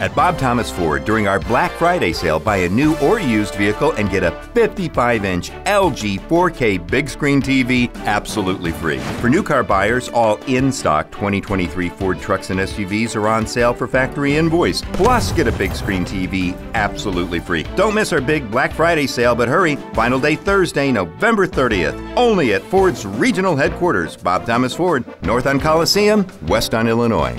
At Bob Thomas Ford, during our Black Friday sale, buy a new or used vehicle and get a 55 inch LG 4K big screen TV absolutely free. For new car buyers, all in stock 2023 Ford trucks and SUVs are on sale for factory invoice. Plus, get a big screen TV absolutely free. Don't miss our big Black Friday sale, but hurry. Final day Thursday, November 30th. Only at Ford's regional headquarters, Bob Thomas Ford, north on Coliseum, west on Illinois.